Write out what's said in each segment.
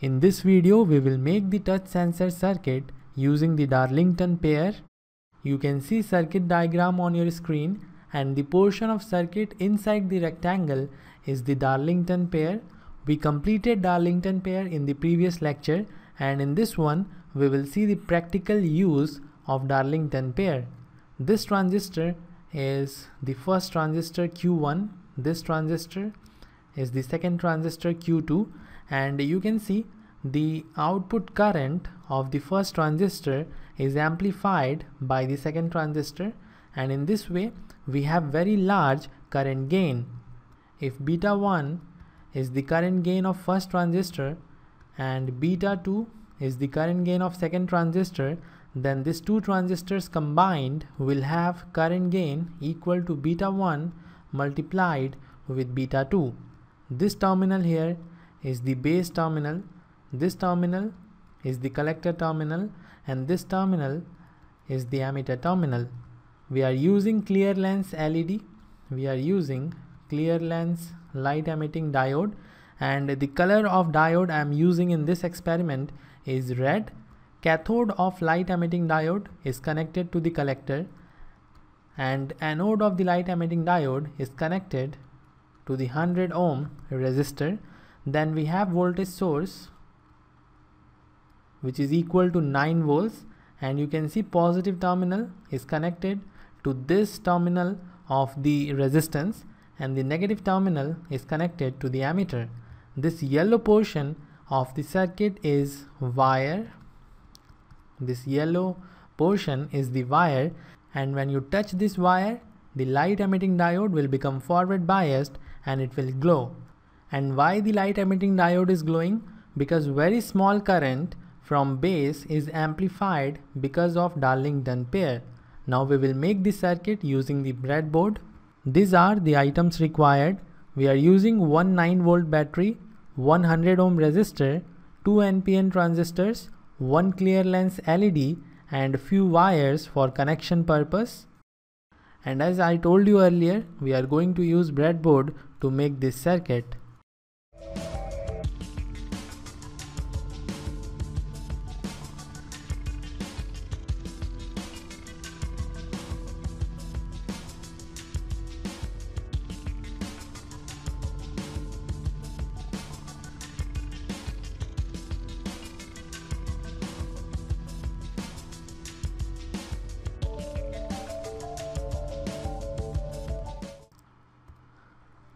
In this video, we will make the touch sensor circuit using the Darlington pair. You can see circuit diagram on your screen and the portion of circuit inside the rectangle is the Darlington pair. We completed Darlington pair in the previous lecture and in this one we will see the practical use of Darlington pair. This transistor is the first transistor Q1, this transistor is the second transistor Q2 and you can see the output current of the first transistor is amplified by the second transistor and in this way we have very large current gain. If beta 1 is the current gain of first transistor and beta 2 is the current gain of second transistor then these two transistors combined will have current gain equal to beta 1 multiplied with beta 2. This terminal here is the base terminal, this terminal is the collector terminal. And this terminal is the emitter terminal. We are using clear lens LED, we are using clear lens light emitting diode. And the color of diode I am using in this experiment is red. Cathode of light emitting diode is connected to the collector. And anode of the light emitting diode is connected to the 100 ohm resistor. Then we have voltage source which is equal to 9 volts and you can see positive terminal is connected to this terminal of the resistance and the negative terminal is connected to the emitter. This yellow portion of the circuit is wire this yellow portion is the wire and when you touch this wire, the light emitting diode will become forward biased and it will glow. And why the light emitting diode is glowing? Because very small current from base is amplified because of Darlington pair. Now we will make the circuit using the breadboard. These are the items required. We are using one 9 volt battery, 100 ohm resistor, 2 NPN transistors, one clear lens LED and few wires for connection purpose. And as I told you earlier, we are going to use breadboard to make this circuit.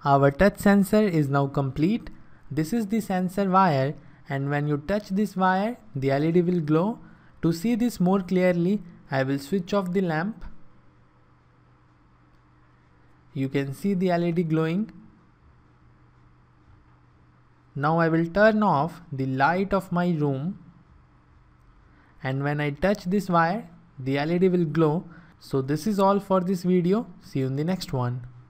Our touch sensor is now complete. This is the sensor wire and when you touch this wire, the LED will glow. To see this more clearly, I will switch off the lamp. You can see the LED glowing. Now I will turn off the light of my room and when I touch this wire, the LED will glow. So this is all for this video. See you in the next one.